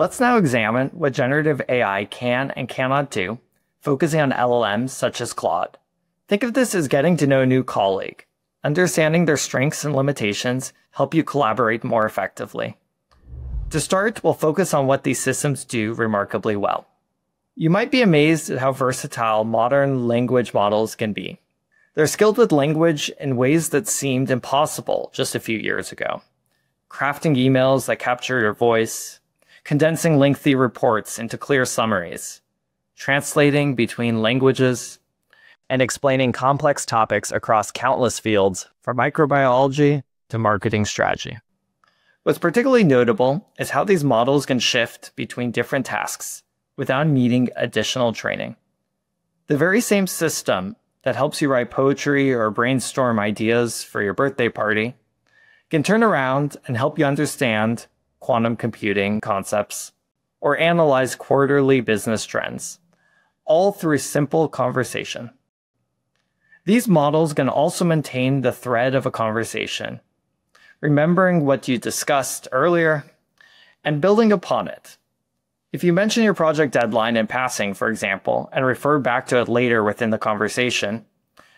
Let's now examine what generative AI can and cannot do, focusing on LLMs such as Claude. Think of this as getting to know a new colleague. Understanding their strengths and limitations help you collaborate more effectively. To start, we'll focus on what these systems do remarkably well. You might be amazed at how versatile modern language models can be. They're skilled with language in ways that seemed impossible just a few years ago. Crafting emails that capture your voice, condensing lengthy reports into clear summaries, translating between languages, and explaining complex topics across countless fields from microbiology to marketing strategy. What's particularly notable is how these models can shift between different tasks without needing additional training. The very same system that helps you write poetry or brainstorm ideas for your birthday party can turn around and help you understand quantum computing concepts or analyze quarterly business trends, all through simple conversation. These models can also maintain the thread of a conversation, remembering what you discussed earlier and building upon it. If you mention your project deadline in passing, for example, and refer back to it later within the conversation,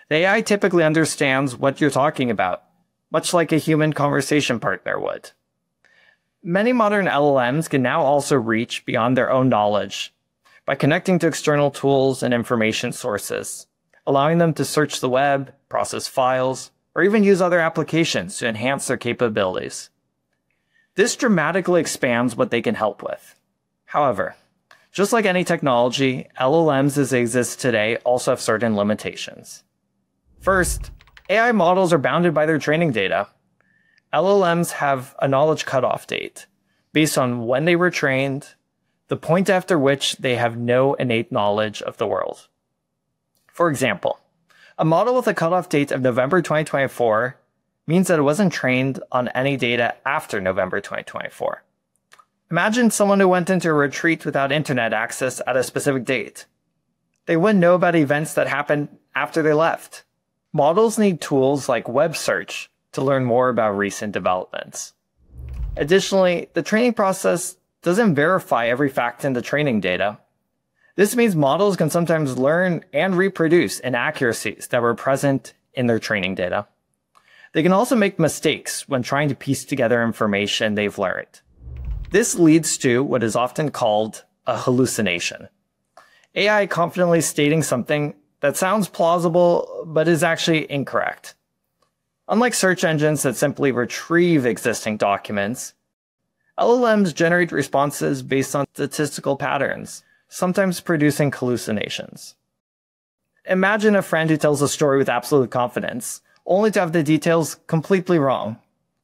the AI typically understands what you're talking about, much like a human conversation partner would. Many modern LLMs can now also reach beyond their own knowledge by connecting to external tools and information sources allowing them to search the web, process files, or even use other applications to enhance their capabilities. This dramatically expands what they can help with. However, just like any technology, LLMs as they exist today also have certain limitations. First, AI models are bounded by their training data. LLMs have a knowledge cutoff date based on when they were trained, the point after which they have no innate knowledge of the world. For example, a model with a cutoff date of November 2024 means that it wasn't trained on any data after November 2024. Imagine someone who went into a retreat without internet access at a specific date. They wouldn't know about events that happened after they left. Models need tools like web search to learn more about recent developments. Additionally, the training process doesn't verify every fact in the training data. This means models can sometimes learn and reproduce inaccuracies that were present in their training data. They can also make mistakes when trying to piece together information they've learned. This leads to what is often called a hallucination. AI confidently stating something that sounds plausible but is actually incorrect. Unlike search engines that simply retrieve existing documents, LLMs generate responses based on statistical patterns sometimes producing hallucinations. Imagine a friend who tells a story with absolute confidence, only to have the details completely wrong.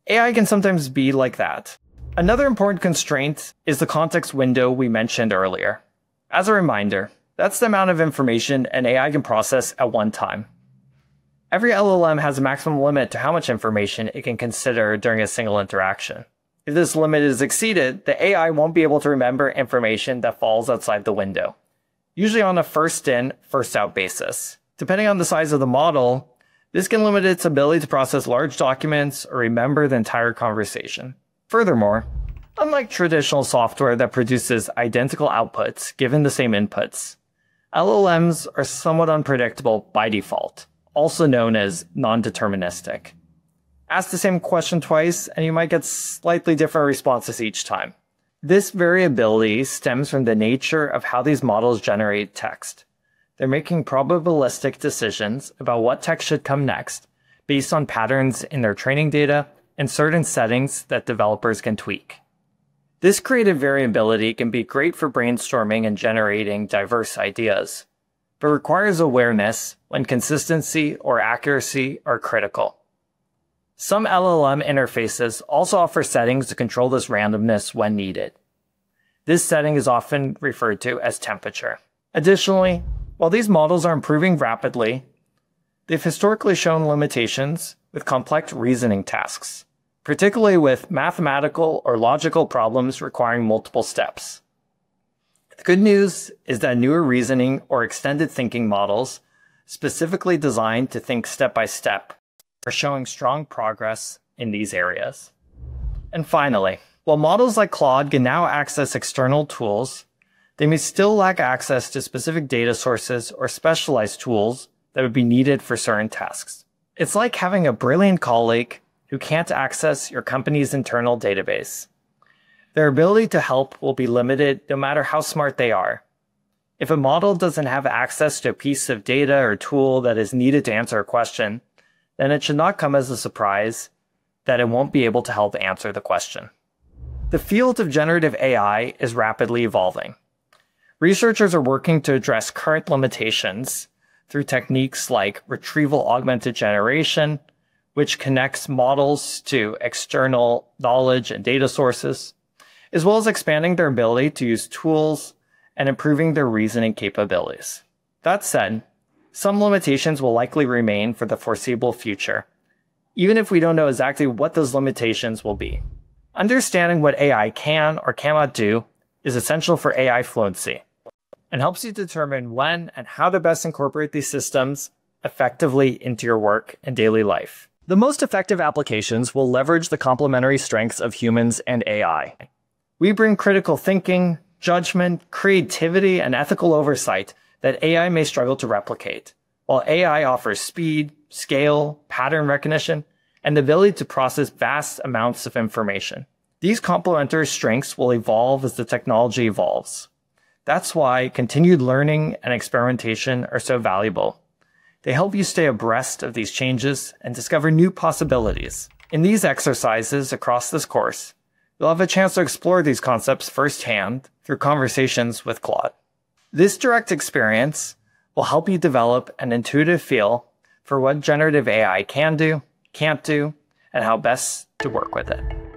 AI can sometimes be like that. Another important constraint is the context window we mentioned earlier. As a reminder, that's the amount of information an AI can process at one time. Every LLM has a maximum limit to how much information it can consider during a single interaction. If this limit is exceeded, the AI won't be able to remember information that falls outside the window, usually on a first in, first out basis. Depending on the size of the model, this can limit its ability to process large documents or remember the entire conversation. Furthermore, unlike traditional software that produces identical outputs given the same inputs, LLMs are somewhat unpredictable by default, also known as non-deterministic. Ask the same question twice, and you might get slightly different responses each time. This variability stems from the nature of how these models generate text. They're making probabilistic decisions about what text should come next based on patterns in their training data and certain settings that developers can tweak. This creative variability can be great for brainstorming and generating diverse ideas, but requires awareness when consistency or accuracy are critical. Some LLM interfaces also offer settings to control this randomness when needed. This setting is often referred to as temperature. Additionally, while these models are improving rapidly, they've historically shown limitations with complex reasoning tasks, particularly with mathematical or logical problems requiring multiple steps. The good news is that newer reasoning or extended thinking models, specifically designed to think step by step, are showing strong progress in these areas. And finally, While models like Claude can now access external tools, they may still lack access to specific data sources or specialized tools that would be needed for certain tasks. It's like having a brilliant colleague who can't access your company's internal database. Their ability to help will be limited no matter how smart they are. If a model doesn't have access to a piece of data or tool that is needed to answer a question, then it should not come as a surprise that it won't be able to help answer the question. The field of generative AI is rapidly evolving. Researchers are working to address current limitations through techniques like retrieval augmented generation, which connects models to external knowledge and data sources, as well as expanding their ability to use tools and improving their reasoning capabilities. That said, some limitations will likely remain for the foreseeable future, even if we don't know exactly what those limitations will be. Understanding what AI can or cannot do is essential for AI fluency and helps you determine when and how to best incorporate these systems effectively into your work and daily life. The most effective applications will leverage the complementary strengths of humans and AI. We bring critical thinking, judgment, creativity, and ethical oversight that AI may struggle to replicate, while AI offers speed, scale, pattern recognition, and the ability to process vast amounts of information. These complementary strengths will evolve as the technology evolves. That's why continued learning and experimentation are so valuable. They help you stay abreast of these changes and discover new possibilities. In these exercises across this course, you'll have a chance to explore these concepts firsthand through conversations with Claude. This direct experience will help you develop an intuitive feel for what generative AI can do, can't do, and how best to work with it.